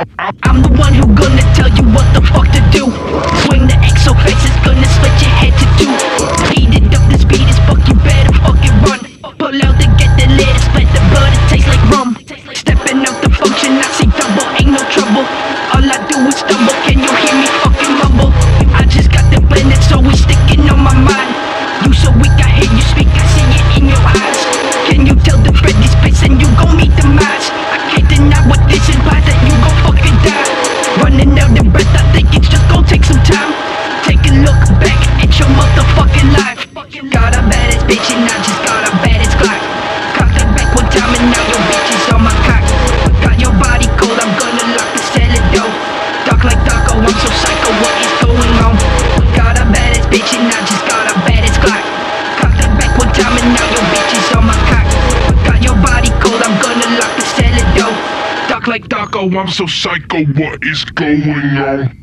I'm the one who gonna tell you what the fuck to do. Swing I just got a baddest Glock. Cocked it back one time and now your bitch is on my cock. Got your body cold, I'm gonna lock the cellar door. Dark like Darko, oh, I'm so psycho, what is going on? Got a baddest bitch and I just got a baddest Glock. Cocked it back one time and now your bitch is on my cock. Got your body cold, I'm gonna lock the cellar door. Dark like Darko, oh, I'm so psycho, what is going on?